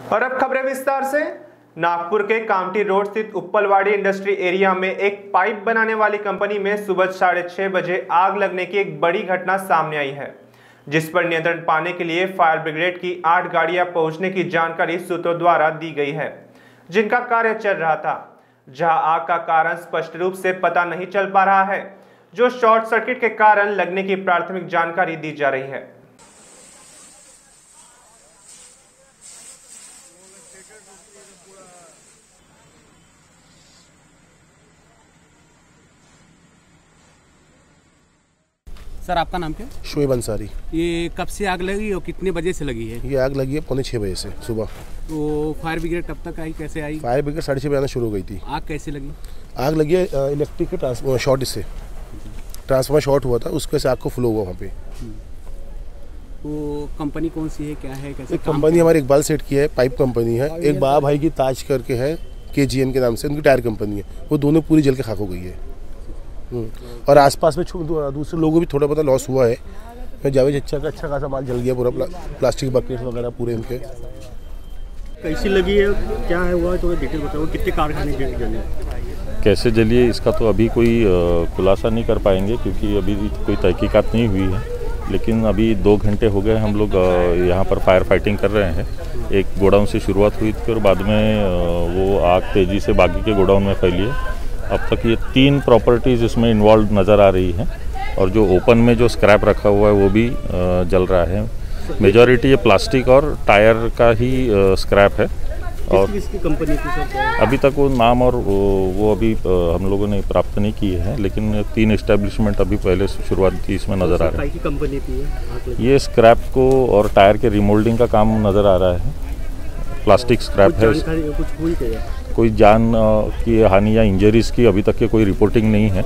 और अब खबरें विस्तार से। नागपुर के कामटी रोड स्थित उपलवाड़ी इंडस्ट्री एरिया में एक पाइप बनाने वाली कंपनी में सुबह साढ़े छह बजे आग लगने की एक बड़ी घटना सामने आई है, जिस पर नियंत्रण पाने के लिए फायर ब्रिगेड की आठ गाड़ियाँ पहुँचने की जानकारी सूत्रों द्वारा दी गई है, जिनका कार्य चल रहा था, जहाँ आग का कारण स्पष्ट रूप से पता नहीं चल पा रहा है, जो शॉर्ट सर्किट के कारण लगने की प्राथमिक जानकारी दी जा रही है। सर आपका नाम क्या? शोएब अंसारी। ये कब से आग लगी और कितने बजे से लगी है? ये आग लगी है पौने छः बजे से सुबह। तो फायर ब्रिगेड कब तक आई कैसे आई? फायर ब्रिगेड साढ़े छः बजे आना शुरू हो गई थी। आग कैसे लगी? आग लगी है इलेक्ट्रिक के ट्रांसफॉर्मर शॉर्ट इससे ट्रांसफॉर्मर शॉर्ट हुआ था उसके से आग को फ्लो हुआ वहाँ पे। तो कंपनी कौन सी है क्या है कैसे एक कंपनी हमारी इकबाल सेट की है पाइप कंपनी है। एक बाबा भाई की ताज करके है के के नाम से उनकी टायर कंपनी है। वो दोनों पूरी जल के खाक हो गई है। हम्म। और आसपास में छो- दूसरे लोगों को भी थोड़ा बहुत लॉस हुआ है। जावेद अच्छा का अच्छा खासा माल जल गया पूरा प्ला, प्लास्टिक बकेट वगैरह पूरे इनके। कैसी लगी है? क्या है हुआ? थोड़ा डिटेल बताओ कितने कारखाने जल जले? कैसे जलिए इसका तो अभी कोई खुलासा नहीं कर पाएँगे क्योंकि अभी कोई तहकीकात नहीं हुई है। लेकिन अभी दो घंटे हो गए, हम लोग यहाँ पर फायर फाइटिंग कर रहे हैं। एक गोडाउन से शुरुआत हुई थी और बाद में वो आग तेज़ी से बाकी के गोडाउन में फैली है। अब तक ये तीन प्रॉपर्टीज़ इसमें इन्वॉल्व नज़र आ रही हैं और जो ओपन में जो स्क्रैप रखा हुआ है, वो भी जल रहा है। मेजॉरिटी ये प्लास्टिक और टायर का ही स्क्रैप है। और कंपनी सर? अभी तक वो नाम और वो, अभी हम लोगों ने प्राप्त नहीं किए हैं लेकिन तीन इस्टेब्लिशमेंट अभी पहले से शुरुआत की इसमें नज़र आ रहा है। कंपनी लगी हैं ये? स्क्रैप को और टायर के रिमोल्डिंग का काम नज़र आ रहा है। प्लास्टिक स्क्रैप है। कुछ हुई कोई जान की हानि या इंजरीज की अभी तक की कोई रिपोर्टिंग नहीं है।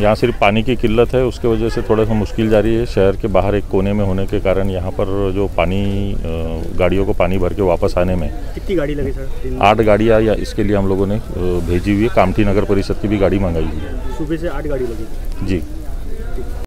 यहाँ सिर्फ़ पानी की किल्लत है उसके वजह से थोड़ा सा मुश्किल जा रही है। शहर के बाहर एक कोने में होने के कारण यहाँ पर जो पानी गाड़ियों को पानी भर के वापस आने में कितनी गाड़ी लगी सर? आठ गाड़ियाँ या इसके लिए हम लोगों ने भेजी हुई है। कामठी नगर परिषद की भी गाड़ी मंगाई हुई है। सुबह से आठ गाड़ी लगी। जी।